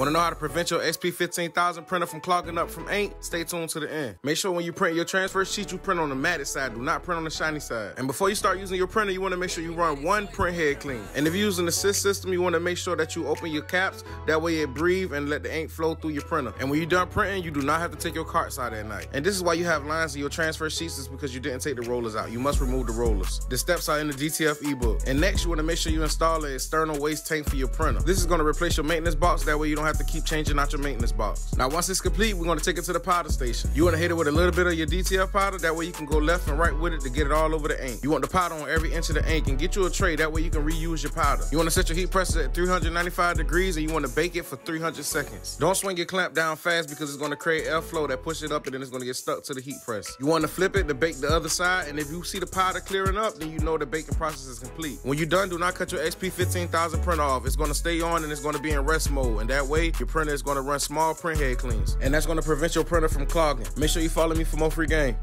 Want to know how to prevent your XP 15000 printer from clogging up from ink? Stay tuned to the end. Make sure when you print your transfer sheet, you print on the matted side. Do not print on the shiny side. And before you start using your printer, you want to make sure you run one print head clean. And if you're using the CISS system, you want to make sure that you open your caps. That way it breathe and let the ink flow through your printer. And when you're done printing, you do not have to take your carts out at night. And this is why you have lines in your transfer sheets is because you didn't take the rollers out. You must remove the rollers. The steps are in the DTF ebook. And next, you want to make sure you install an external waste tank for your printer. This is going to replace your maintenance box. That way you don't have to keep changing out your maintenance box. Now, once it's complete, we're to take it to the powder station. You want to hit it with a little bit of your DTF powder. That way you can go left and right with it to get it all over the ink. You want the powder on every inch of the ink and get you a tray. That way you can reuse your powder. You want to set your heat press at 395 degrees and you want to bake it for 300 seconds. Don't swing your clamp down fast because it's going to create airflow that push it up and then it's going to get stuck to the heat press. You want to flip it to bake the other side and if you see the powder clearing up, then you know the baking process is complete. When you're done, do not cut your XP 15000 print off. It's going to stay on and it's going to be in rest mode and that way your printer is going to run small print head cleans and that's going to prevent your printer from clogging. Make sure you follow me for more free game.